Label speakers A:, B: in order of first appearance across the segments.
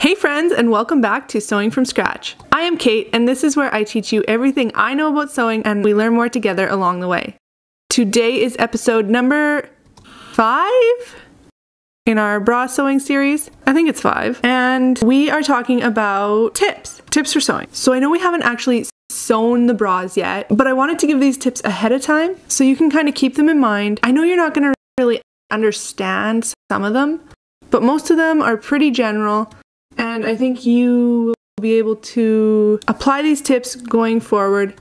A: Hey friends and welcome back to Sewing from Scratch. I am Kate and this is where I teach you everything I know about sewing and we learn more together along the way. Today is episode number five in our bra sewing series. I think it's five. And we are talking about tips, tips for sewing. So I know we haven't actually sewn the bras yet, but I wanted to give these tips ahead of time so you can kind of keep them in mind. I know you're not going to really understand some of them, but most of them are pretty general and I think you will be able to apply these tips going forward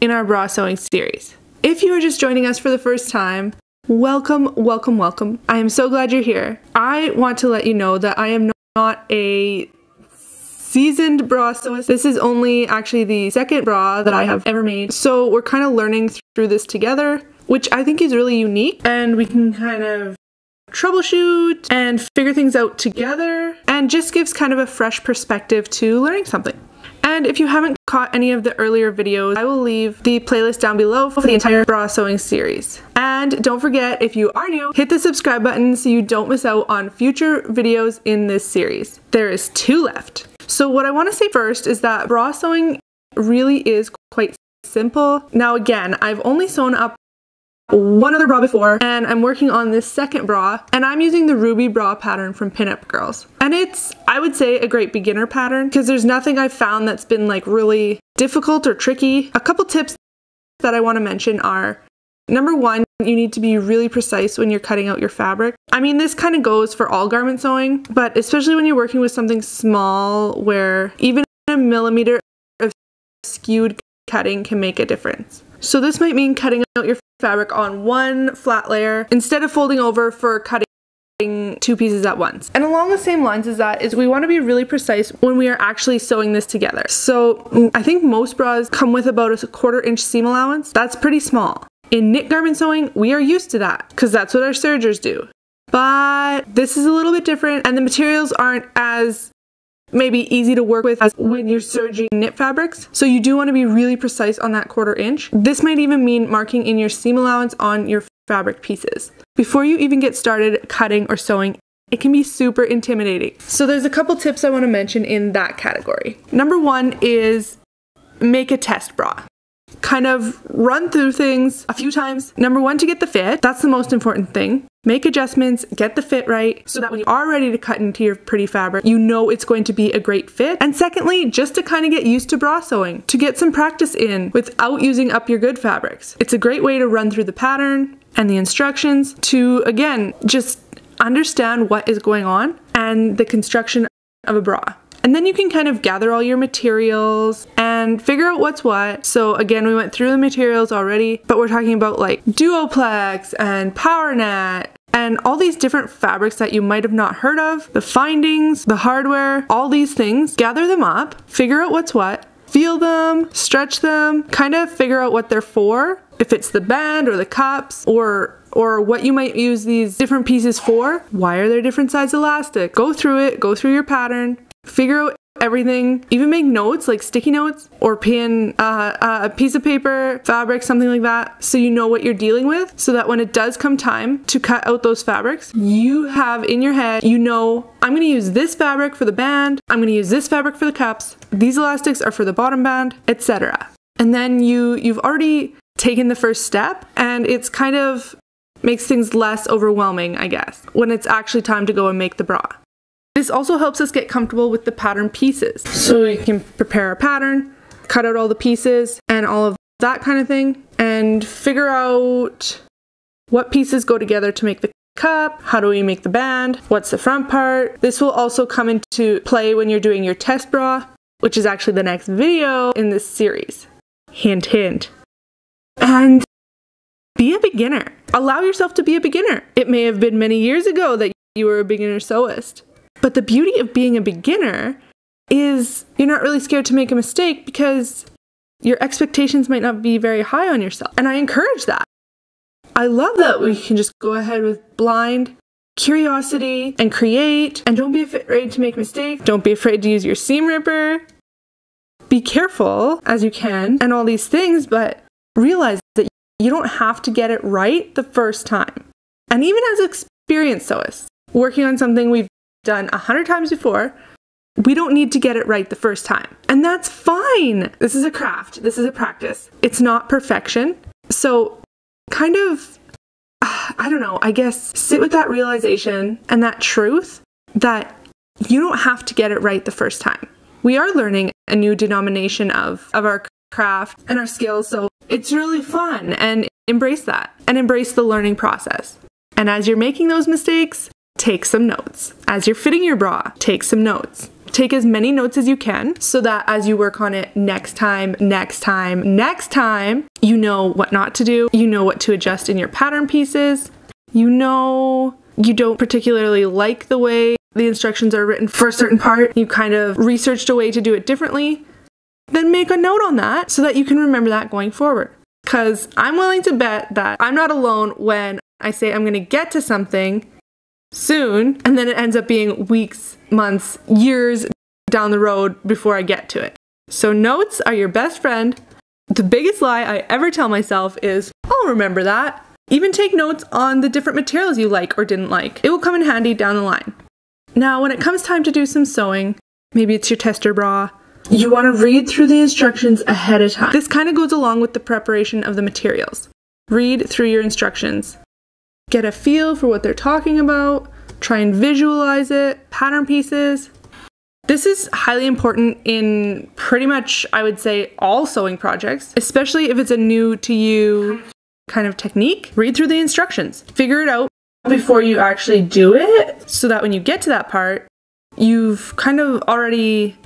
A: in our bra sewing series. If you are just joining us for the first time, welcome, welcome, welcome. I am so glad you're here. I want to let you know that I am not a seasoned bra sewist. This is only actually the second bra that I have ever made. So we're kind of learning through this together, which I think is really unique and we can kind of troubleshoot and figure things out together and just gives kind of a fresh perspective to learning something. And if you haven't caught any of the earlier videos, I will leave the playlist down below for the entire bra sewing series. And don't forget, if you are new, hit the subscribe button so you don't miss out on future videos in this series. There is two left. So what I want to say first is that bra sewing really is quite simple. Now again, I've only sewn up one other bra before and I'm working on this second bra and I'm using the Ruby bra pattern from Pinup Girls. And it's, I would say, a great beginner pattern because there's nothing I've found that's been like really difficult or tricky. A couple tips that I want to mention are Number one, you need to be really precise when you're cutting out your fabric. I mean, this kind of goes for all garment sewing, but especially when you're working with something small where even a millimeter of skewed cutting can make a difference. So this might mean cutting out your fabric on one flat layer instead of folding over for cutting two pieces at once. And along the same lines as that is we want to be really precise when we are actually sewing this together. So mm, I think most bras come with about a quarter inch seam allowance. That's pretty small. In knit garment sewing, we are used to that because that's what our sergers do. But this is a little bit different and the materials aren't as maybe easy to work with as when you're serging knit fabrics. So you do want to be really precise on that quarter inch. This might even mean marking in your seam allowance on your fabric pieces. Before you even get started cutting or sewing, it can be super intimidating. So there's a couple tips I want to mention in that category. Number one is make a test bra kind of run through things a few times. Number one, to get the fit. That's the most important thing. Make adjustments, get the fit right, so that when you are ready to cut into your pretty fabric, you know it's going to be a great fit. And secondly, just to kind of get used to bra sewing, to get some practice in without using up your good fabrics. It's a great way to run through the pattern and the instructions to, again, just understand what is going on and the construction of a bra. And then you can kind of gather all your materials and figure out what's what. So again, we went through the materials already, but we're talking about like Duoplex and power net and all these different fabrics that you might have not heard of, the findings, the hardware, all these things, gather them up, figure out what's what, feel them, stretch them, kind of figure out what they're for, if it's the band or the cups or or what you might use these different pieces for. Why are there different size elastic? Go through it, go through your pattern, figure out everything, even make notes like sticky notes or pin uh, a piece of paper, fabric, something like that, so you know what you're dealing with, so that when it does come time to cut out those fabrics, you have in your head, you know, I'm gonna use this fabric for the band, I'm gonna use this fabric for the cups, these elastics are for the bottom band, etc. And then you, you've already taken the first step and it's kind of makes things less overwhelming, I guess, when it's actually time to go and make the bra. This also helps us get comfortable with the pattern pieces. So we can prepare a pattern, cut out all the pieces and all of that kind of thing, and figure out what pieces go together to make the cup, how do we make the band, what's the front part. This will also come into play when you're doing your test bra, which is actually the next video in this series. Hint, hint. And be a beginner. Allow yourself to be a beginner. It may have been many years ago that you were a beginner sewist. But the beauty of being a beginner is you're not really scared to make a mistake because your expectations might not be very high on yourself. And I encourage that. I love that we can just go ahead with blind curiosity and create and don't be afraid to make mistakes. Don't be afraid to use your seam ripper. Be careful as you can and all these things, but realize that you don't have to get it right the first time. And even as experienced sewists, working on something we've done a hundred times before, we don't need to get it right the first time. And that's fine. This is a craft, this is a practice. It's not perfection. So, kind of, I don't know, I guess sit with that realization and that truth that you don't have to get it right the first time. We are learning a new denomination of, of our craft and our skills, so it's really fun and embrace that and embrace the learning process. And as you're making those mistakes, take some notes. As you're fitting your bra, take some notes. Take as many notes as you can so that as you work on it next time, next time, next time, you know what not to do, you know what to adjust in your pattern pieces, you know you don't particularly like the way the instructions are written for a certain part, you kind of researched a way to do it differently, then make a note on that so that you can remember that going forward. Because I'm willing to bet that I'm not alone when I say I'm going to get to something soon, and then it ends up being weeks, months, years down the road before I get to it. So, notes are your best friend. The biggest lie I ever tell myself is, I'll remember that. Even take notes on the different materials you like or didn't like. It will come in handy down the line. Now, when it comes time to do some sewing, maybe it's your tester bra, you want to read through the instructions ahead of time. This kind of goes along with the preparation of the materials. Read through your instructions. Get a feel for what they're talking about, try and visualize it, pattern pieces. This is highly important in pretty much, I would say, all sewing projects, especially if it's a new to you kind of technique. Read through the instructions, figure it out before you actually do it so that when you get to that part, you've kind of already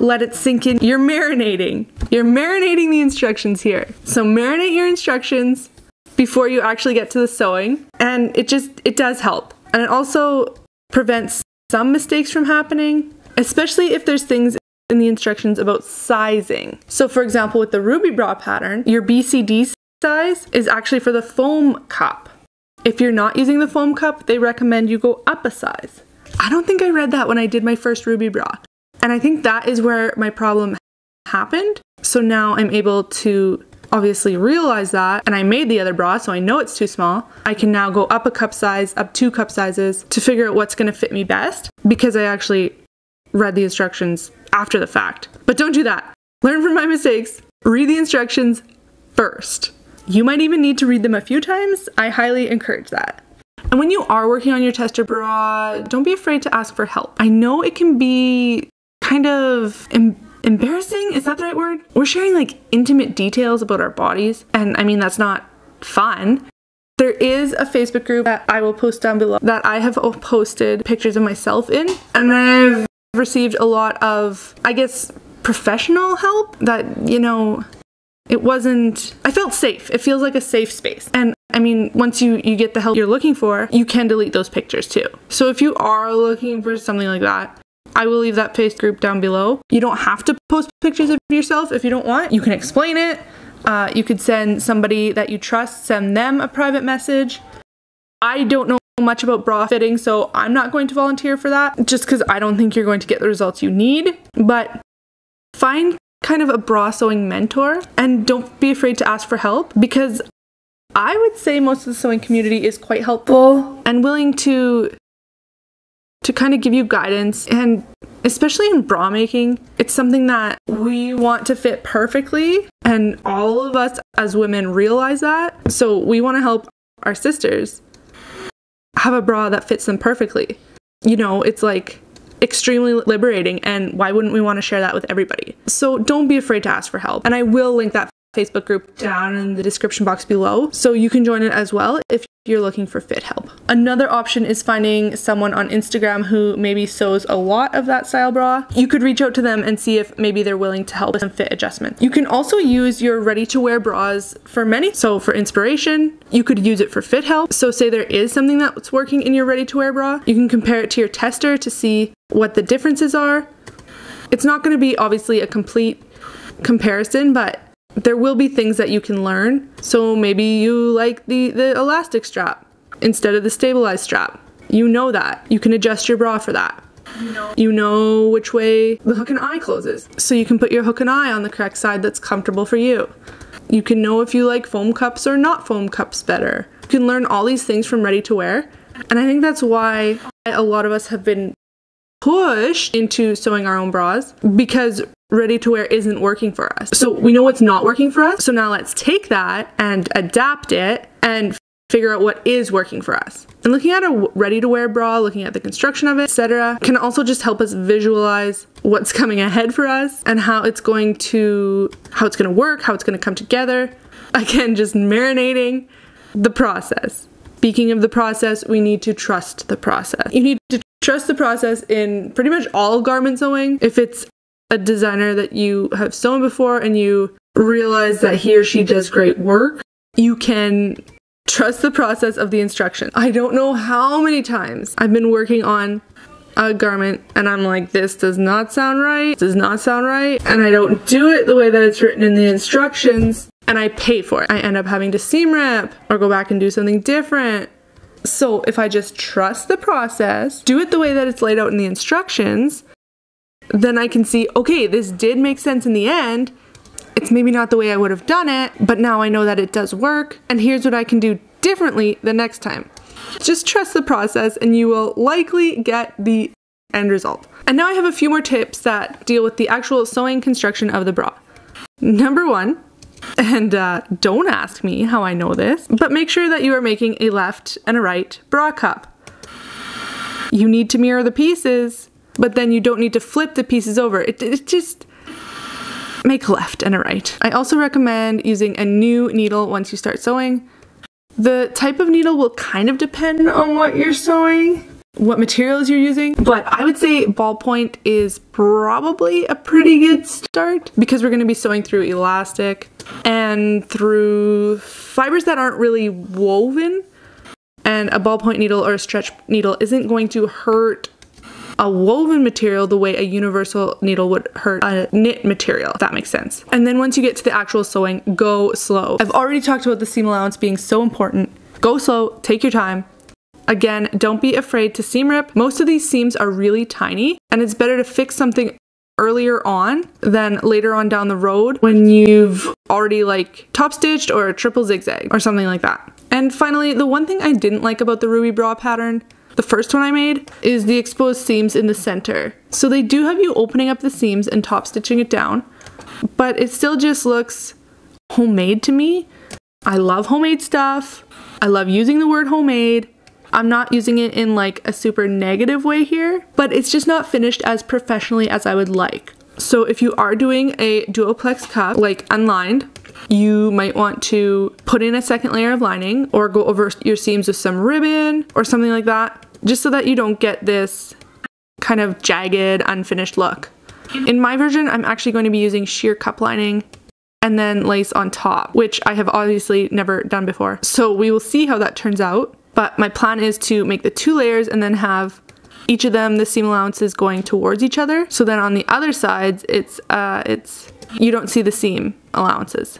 A: let it sink in. You're marinating. You're marinating the instructions here. So marinate your instructions before you actually get to the sewing. And it just, it does help. And it also prevents some mistakes from happening, especially if there's things in the instructions about sizing. So for example, with the Ruby Bra pattern, your BCD size is actually for the foam cup. If you're not using the foam cup, they recommend you go up a size. I don't think I read that when I did my first Ruby Bra. And I think that is where my problem happened. So now I'm able to obviously realize that and I made the other bra so I know it's too small. I can now go up a cup size, up two cup sizes to figure out what's gonna fit me best because I actually read the instructions after the fact. But don't do that. Learn from my mistakes. Read the instructions first. You might even need to read them a few times. I highly encourage that. And when you are working on your tester bra, don't be afraid to ask for help. I know it can be kind of em embarrassing. Is that the right word? We're sharing like intimate details about our bodies. And I mean, that's not fun. There is a Facebook group that I will post down below that I have posted pictures of myself in. And I've received a lot of, I guess, professional help that, you know, it wasn't, I felt safe. It feels like a safe space. And I mean, once you, you get the help you're looking for, you can delete those pictures too. So if you are looking for something like that, I will leave that face group down below. You don't have to post pictures of yourself if you don't want. You can explain it. Uh, you could send somebody that you trust, send them a private message. I don't know much about bra fitting, so I'm not going to volunteer for that just because I don't think you're going to get the results you need. But find kind of a bra sewing mentor and don't be afraid to ask for help because I would say most of the sewing community is quite helpful and willing to to kind of give you guidance and especially in bra making, it's something that we want to fit perfectly and all of us as women realize that. So we want to help our sisters have a bra that fits them perfectly. You know, it's like extremely liberating and why wouldn't we want to share that with everybody? So don't be afraid to ask for help. And I will link that Facebook group down in the description box below so you can join it as well if you're looking for fit help. Another option is finding someone on Instagram who maybe sews a lot of that style bra. You could reach out to them and see if maybe they're willing to help with some fit adjustments. You can also use your ready to wear bras for many. So for inspiration, you could use it for fit help. So say there is something that's working in your ready to wear bra, you can compare it to your tester to see what the differences are. It's not going to be obviously a complete comparison, but there will be things that you can learn. So maybe you like the, the elastic strap instead of the stabilized strap. You know that. You can adjust your bra for that. You know. you know which way the hook and eye closes. So you can put your hook and eye on the correct side that's comfortable for you. You can know if you like foam cups or not foam cups better. You can learn all these things from ready to wear. And I think that's why a lot of us have been pushed into sewing our own bras because ready to wear isn't working for us. So we know what's not working for us. So now let's take that and adapt it and figure out what is working for us. And looking at a ready to wear bra, looking at the construction of it, etc., can also just help us visualize what's coming ahead for us and how it's going to how it's going to work, how it's going to come together. Again, just marinating the process. Speaking of the process, we need to trust the process. You need to trust the process in pretty much all garment sewing. If it's a designer that you have sewn before and you realize that he or she does great work, you can trust the process of the instructions. I don't know how many times I've been working on a garment and I'm like, this does not sound right, does not sound right, and I don't do it the way that it's written in the instructions, and I pay for it. I end up having to seam rip or go back and do something different. So if I just trust the process, do it the way that it's laid out in the instructions, then I can see, okay, this did make sense in the end. It's maybe not the way I would have done it, but now I know that it does work, and here's what I can do differently the next time. Just trust the process and you will likely get the end result. And now I have a few more tips that deal with the actual sewing construction of the bra. Number one, and uh, don't ask me how I know this, but make sure that you are making a left and a right bra cup. You need to mirror the pieces, but then you don't need to flip the pieces over. It, it just make a left and a right. I also recommend using a new needle once you start sewing. The type of needle will kind of depend on what you're sewing what materials you're using, but I would say ballpoint is probably a pretty good start because we're going to be sewing through elastic and through fibers that aren't really woven and a ballpoint needle or a stretch needle isn't going to hurt a woven material the way a universal needle would hurt a knit material, if that makes sense. And then once you get to the actual sewing, go slow. I've already talked about the seam allowance being so important. Go slow, take your time, Again, don't be afraid to seam rip. Most of these seams are really tiny and it's better to fix something earlier on than later on down the road when you've already like top stitched or triple zigzag or something like that. And finally, the one thing I didn't like about the Ruby bra pattern the first one I made is the exposed seams in the center. So they do have you opening up the seams and top stitching it down, but it still just looks homemade to me. I love homemade stuff. I love using the word homemade. I'm not using it in like a super negative way here, but it's just not finished as professionally as I would like. So if you are doing a duoplex cup, like unlined, you might want to put in a second layer of lining or go over your seams with some ribbon or something like that, just so that you don't get this kind of jagged, unfinished look. In my version, I'm actually going to be using sheer cup lining and then lace on top, which I have obviously never done before. So we will see how that turns out. But my plan is to make the two layers and then have each of them, the seam allowances going towards each other. So then on the other sides, it's, uh, it's, you don't see the seam allowances.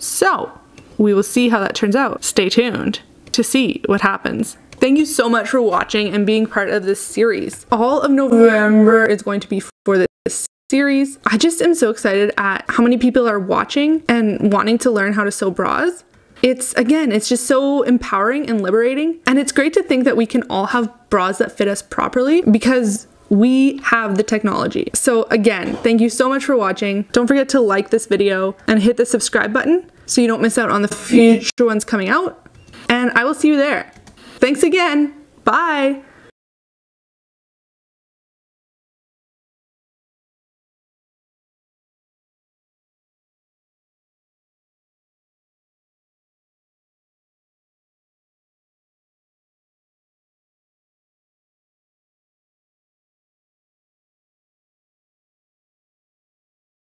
A: So we will see how that turns out. Stay tuned to see what happens. Thank you so much for watching and being part of this series. All of November is going to be for this series. I just am so excited at how many people are watching and wanting to learn how to sew bras. It's again, it's just so empowering and liberating. And it's great to think that we can all have bras that fit us properly because we have the technology. So again, thank you so much for watching. Don't forget to like this video and hit the subscribe button so you don't miss out on the future ones coming out. And I will see you there. Thanks again. Bye.